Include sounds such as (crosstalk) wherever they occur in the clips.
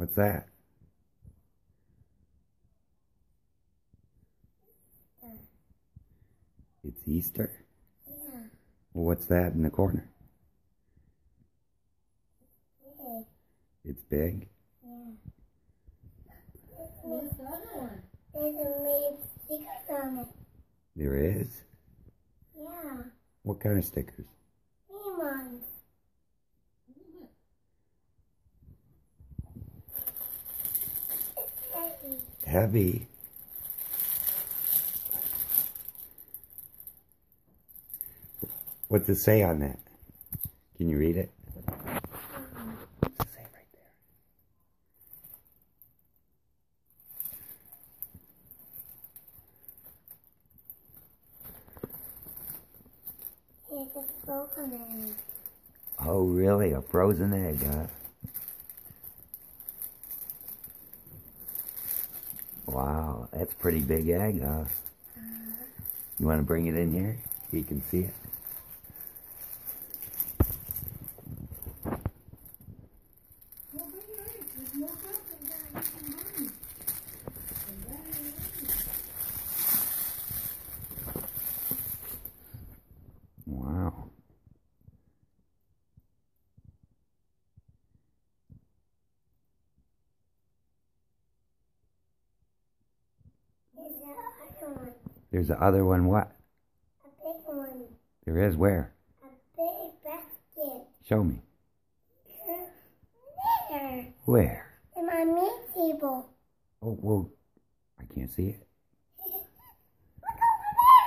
What's that? It's Easter? Yeah. Well, what's that in the corner? Big. It's big? Yeah. What's the other one? There's a made stickers on it. There is? Yeah. What kind of stickers? Lemons. It's heavy. What's it say on that? Can you read it? What's it say right there? It's a broken egg. Oh, really? A frozen egg, huh? Wow, that's pretty big egg, huh? You want to bring it in here? You can see it. Well, bring your eggs. There's more something down in the morning. And that ain't it. Wow. There's a other one. There's the other one, what? A big one. There is where? A big basket. Show me. There. Where? In my meat table. Oh, well, I can't see it. (laughs) Look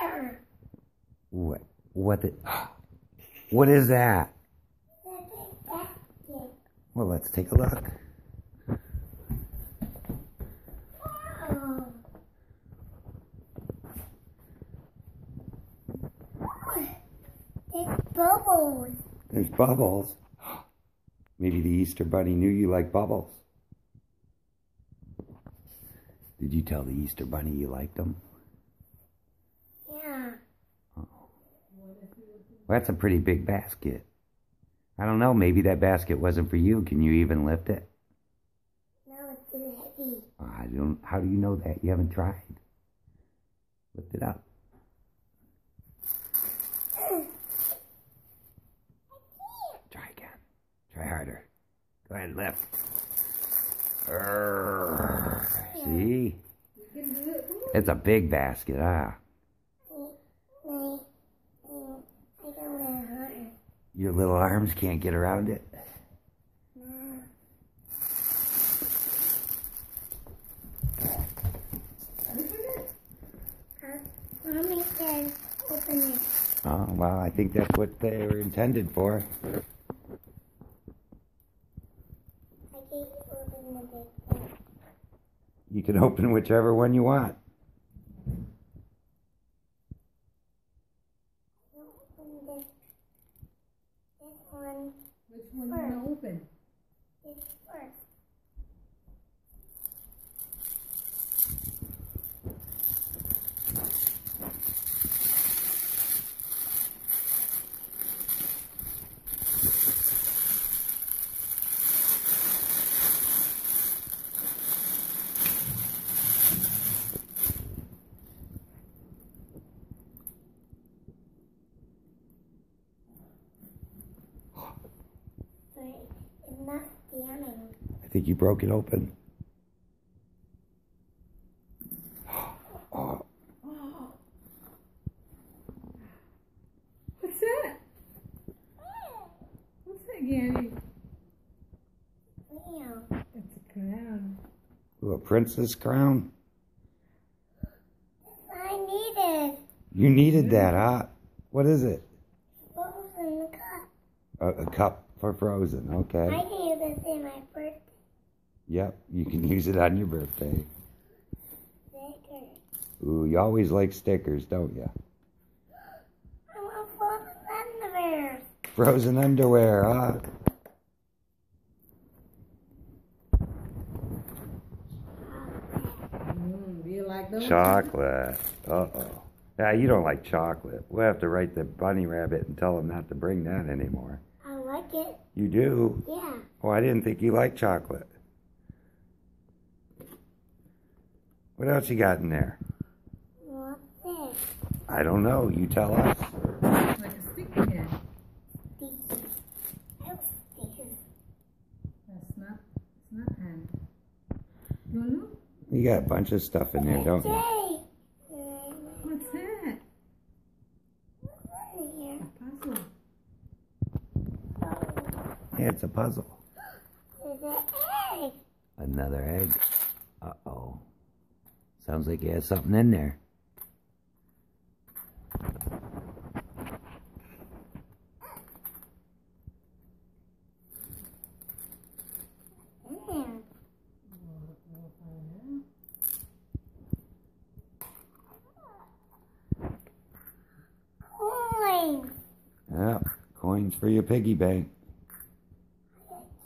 over there. What? What the? (gasps) What is that? The big basket. Well, let's take a look. Bubbles. There's bubbles. (gasps) Maybe the Easter Bunny knew you like bubbles. Did you tell the Easter Bunny you liked them? Yeah. Well, that's a pretty big basket. I don't know. Maybe that basket wasn't for you. Can you even lift it? No, it's too heavy. I don't. How do you know that? You haven't tried. Lift it up. Try again. Try harder. Go ahead, and lift. Urgh. See? You can do it. Come on. It's a big basket, ah. Want to. Your little arms can't get around it. No. Open it. Mommy says open it. Oh, well, I think that's what they were intended for. I can't open the big thing. You can open whichever one you want. Open this. This one. Which one you gonna open? This first. But it's not scanning. I think you broke it open. Oh. (gasps) What's that? What's that, Gabby? Meow. It's a crown. ooh, a princess crown? I needed. You needed that, huh? What is it? What was in the cup? A, a cup for frozen. Okay. I can use this in my birthday Yep, you can (laughs) use it on your birthday. sticker. Ooh, you always like stickers, don't you? I want frozen underwear. Frozen underwear, huh? Mm, do you like those? Chocolate. Uh oh. Yeah, you don't like chocolate. We'll have to write the bunny rabbit and tell him not to bring that anymore like it. You do? Yeah. Oh, I didn't think you liked chocolate. What else you got in there? Nothing. I don't know. You tell us. Like a sticky head. Sticky. Oh, sticky. Hand. You know? You got a bunch of stuff in there, don't you? Puzzle. an egg. Another egg. Uh-oh. Sounds like it has something in there. Coins. Yeah, coins for your piggy bank.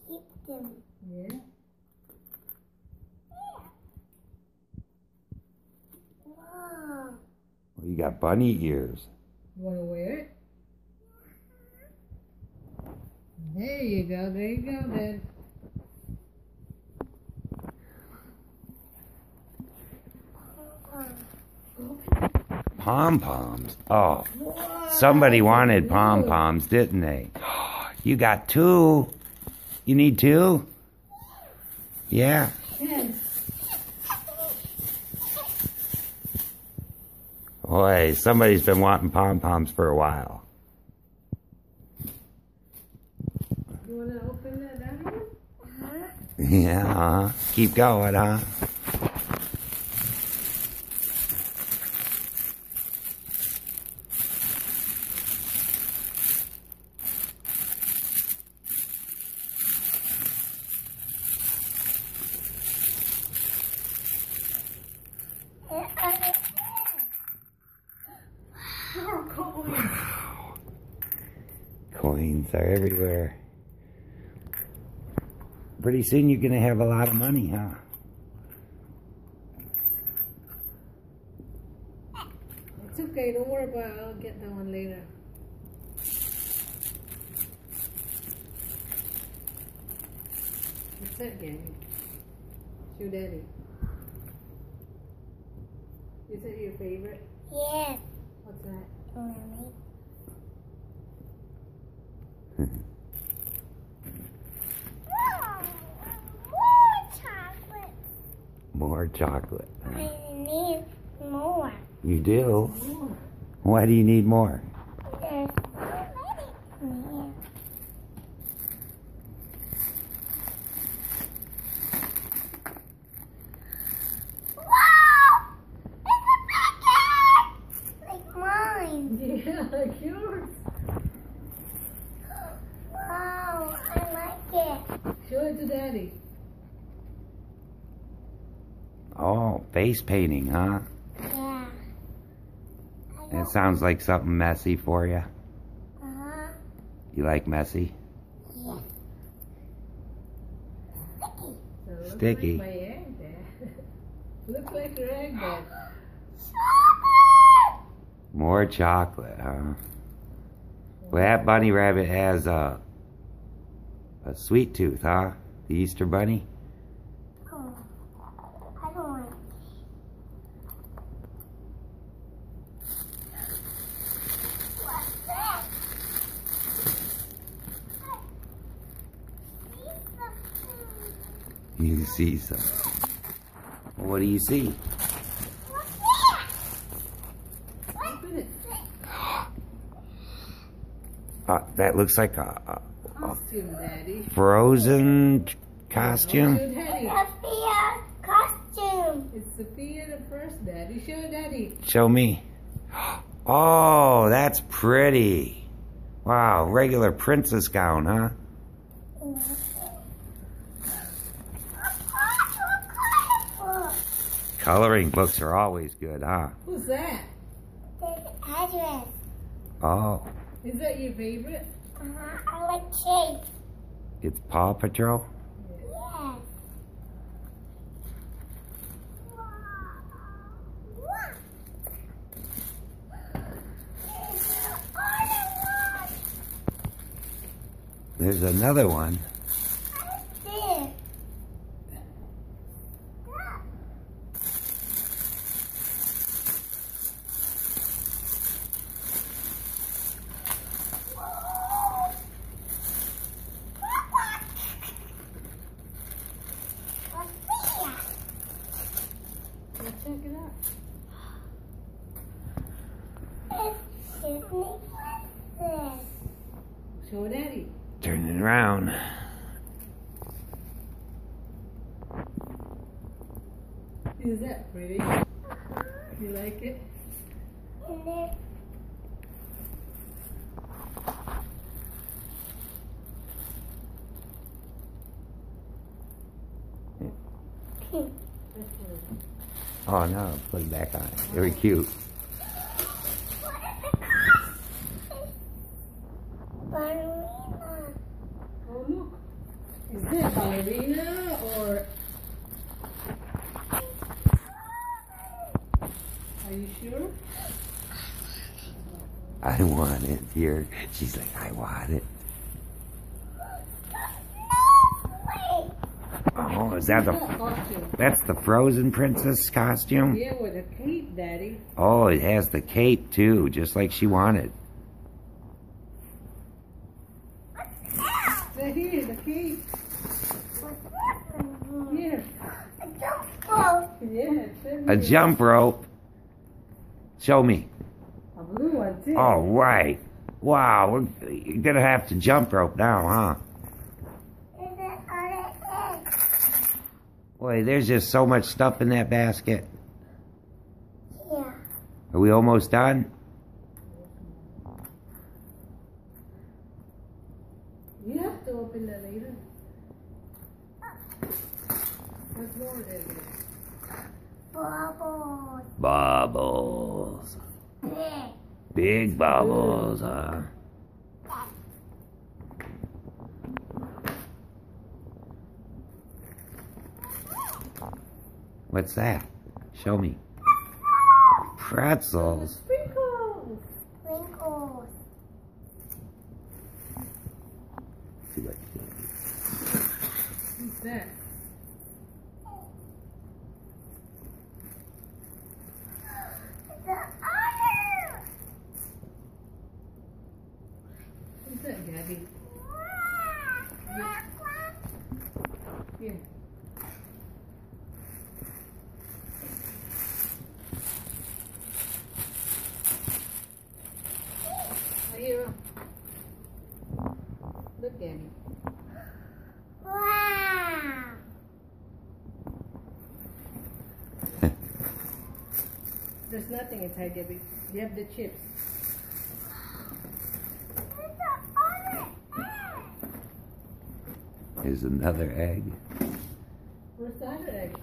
Keep them. Yeah. Wow. Well, you got bunny ears. Want to wear it? There you go. There you go, then. Pom poms. Oh, somebody wanted pom poms, didn't they? (gasps) You got two. You need two? Yeah. Yes. Boy, somebody's been wanting pom poms for a while. You want to open that one? Huh? Yeah. uh-huh. Keep going, huh? And other egg. More coins. Coins are everywhere. Pretty soon you're gonna have a lot of money, huh? It's okay. Don't worry about it. I'll get that one later. What's that, Gabby? Show Daddy. Is that your favorite? Yes. What's that? Mommy. Wow. More chocolate. More chocolate. I need more. You do? More. Why do you need more? There's so many in here. Wow! It's a big! Like mine. (laughs) Yeah, like yours. Wow, I like it. Show it to Daddy. Oh, face painting, huh? Yeah. I It sounds like something messy for you. uh-huh. You like messy? Yeah. Sticky. So looks Sticky. Like my egg there. (laughs) looks like your egg there. Chocolate! More chocolate, huh? Well, that bunny rabbit has a a sweet tooth, huh? The Easter bunny. Oh, I don't like What's that? You see some. What do you see? That? Uh, that looks like a, a Costume, Daddy. frozen costume. Show Daddy. Sofia costume. It's Sofia the first, Daddy. Show Daddy. Show me. (gasps) Oh, that's pretty. Wow, regular princess gown, huh? Coloring books are always good, huh? Who's that? The address. Oh, Is that your favorite? Uh-huh. I like cake. it's Paw Patrol? Yes. There's another one. Show daddy. Turning around. Is that pretty? You like it? And there, That's pretty. Oh no, put it back on. Very cute. ballerina. Oh look. Is that ballerina or are you sure? I want it here. She's like, I want it. Oh, is that the that's the frozen princess costume? Yeah, with a cape, daddy. Oh, it has the cape too, just like she wanted. Here, the cape. Here. a jump rope. Yeah, A jump rope. Show me. A blue one too. All right. Wow, we're you're gonna have to jump rope now, huh? There's an other egg. Boy, there's just so much stuff in that basket. Yeah. Are we almost done? You have to open that later. There's more there. Bubbles. Bubbles. Big. What's that? Show me. Pretzels. Sprinkles. Sprinkles. See what- What's that? The other. What's that, Gabby? Here. Here. Look, Gabby. Wow. There's nothing inside, Gabby. You have the chips. There's the egg. Here's another egg. Where's the other egg?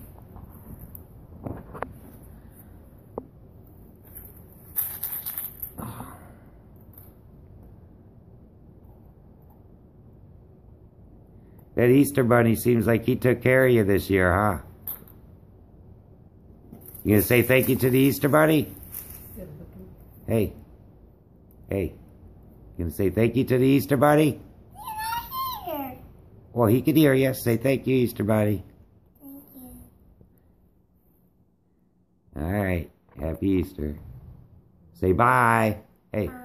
That Easter bunny seems like he took care of you this year, huh? You gonna say thank you to the Easter bunny? Hey. Hey. You gonna say thank you to the Easter bunny? You're not here. Well, he could hear you. Say thank you, Easter bunny. Thank you. All right. Happy Easter. Say bye. Hey. Bye.